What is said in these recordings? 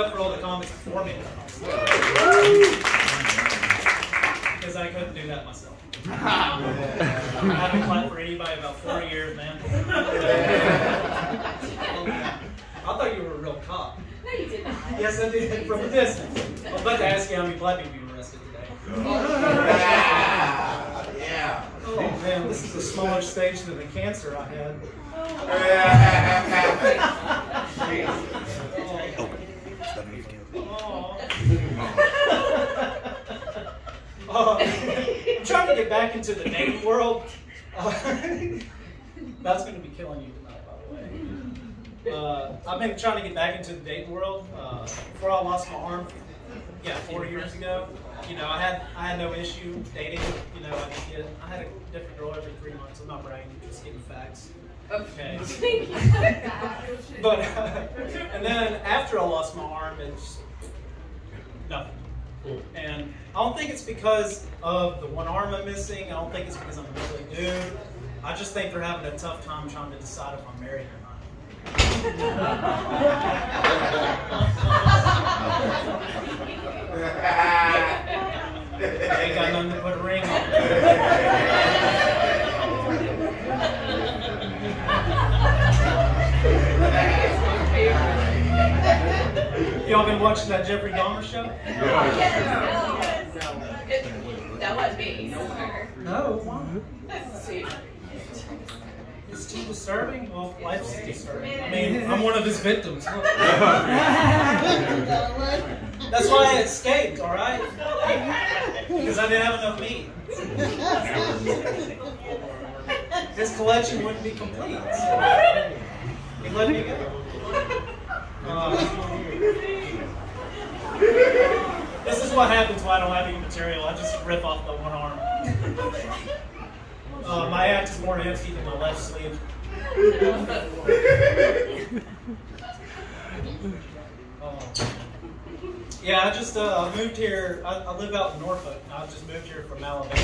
up for all the comments before me. Because I couldn't do that myself. I haven't clapped for anybody about four years, man. I thought you were a real cop. No, you did not. Yes, I did, from a distance. I was about to ask you how many black people you arrested today. Yeah. Oh man, this is a smaller stage than the cancer I had. Oh. Oh, I'm trying to get back into the dating world. Uh, that's going to be killing you tonight, by the way. Uh, I've been trying to get back into the dating world. Uh, before I lost my arm, yeah, four years ago. You know, I had I had no issue dating. You know, I get I had a different girl every three months. I'm not bragging, just giving facts. Okay. Thank you. But and then after I lost my arm, it's nothing. And I don't think it's because of the one arm I'm missing. I don't think it's because I'm a really dude. I just think they're having a tough time trying to decide if I'm married or not. Ain't got nothing to put a ring on. watching that Jeffrey Dahmer show? That was me. No, why? It's too disturbing. Well, life's disturbing. I mean, I'm one of his victims. That's why I escaped, all right? Because I didn't have enough meat. His collection wouldn't be complete. So he let me go. Uh, this is what happens when I don't have any material. I just rip off the one arm. Uh, my act is more empty than my left sleeve. Oh. Yeah, I just uh, moved here. I, I live out in Norfolk. I just moved here from Alabama,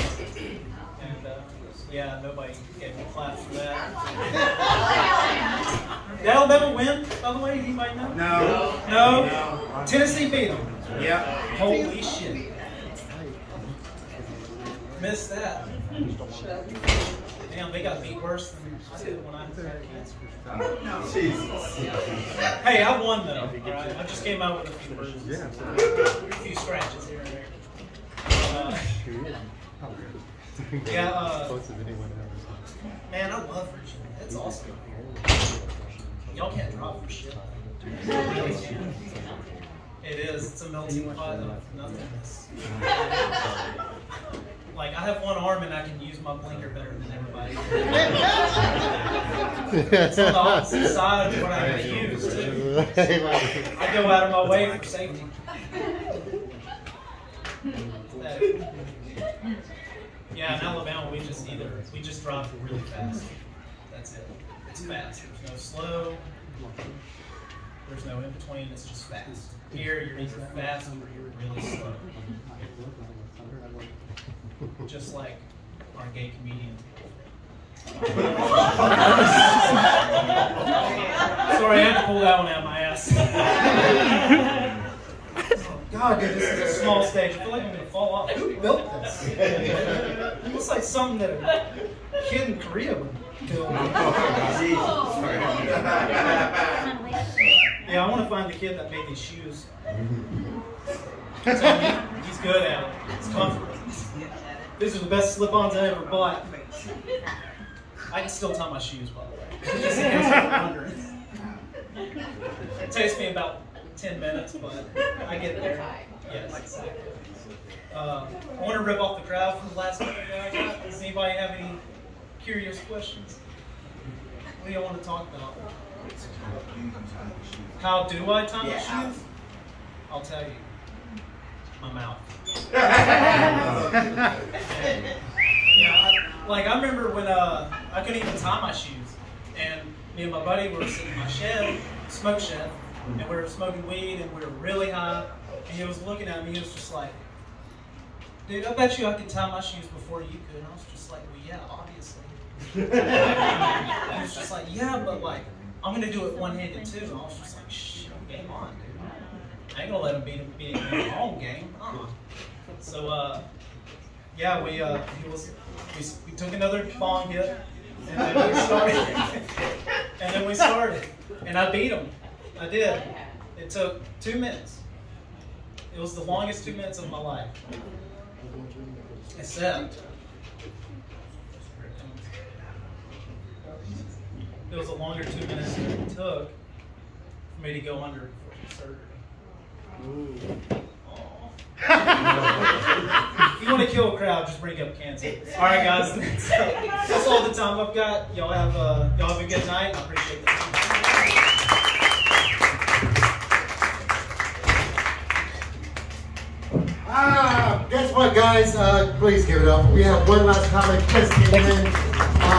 and uh, yeah, nobody gave me claps for that. Did Alabama win? By the way, anybody know? No. No. No. Tennessee beat them. Yep. Holy shit! Missed that. Damn, they got beat worse than I did when I had cancer. Jesus. Hey, I won though. Right? I just came out with a few bruises. A few scratches here and there. Uh, yeah, uh, man, I love Virginia. That's awesome. Y'all can't drop for shit. It is. It's a melting pot of nothingness. Like I have one arm and I can use my blinker better than everybody. it's on the opposite side of what I have to use too. I go out of my way for safety. Yeah, in Alabama we just either we just drive really fast. That's it. It's fast. There's no slow. There's no in between. It's just fast. Here you're either fast or you're really slow. Just like our gay comedian. Sorry, I had to pull that one out of my ass. God, dude, this is a small stage. I feel like I'm gonna fall off. Who built this? It looks like something that a kid in Korea would build. Yeah, I want to find the kid that made these shoes. Tell me, he's good at it. It's comfortable. These are the best slip-ons I ever bought. I can still tie my shoes, by the way. Just in case you're wondering. It takes me about 10 minutes, but I get there. Yes. Uh, I want to rip off the crowd from the last video. Does anybody have any curious questions? You want to talk about? How do I tie my Yeah. shoes? I'll tell you. My mouth. Yeah, I, like I remember when uh, I couldn't even tie my shoes, and me and my buddy were sitting in my shed, smoke shed, and we were smoking weed, and we were really high. And he was looking at me. He was just like, "Dude, I bet you I could tie my shoes before you could." And I was just like, "Well, yeah, obviously." I was just like, "Yeah, but like, I'm gonna do it one-handed too." And I was just like, "Shh, game on, dude." I ain't gonna let him beat him beat him in the home game. Uh-uh. So uh, yeah, we uh, he was we, we took another bong hit, and then we started, and then we started, and I beat him. I did. It took two minutes. It was the longest two minutes of my life. Except it was a longer two minutes than it took for me to go under before surgery. Aw. you want to kill a crowd, just bring up cancer. All right, guys. That's, that's all the time I've got. Y'all have uh, y'all have a good night. I appreciate that. Guess what, guys? Uh, please give it up. We have one last comic, Chris Kingman. Uh,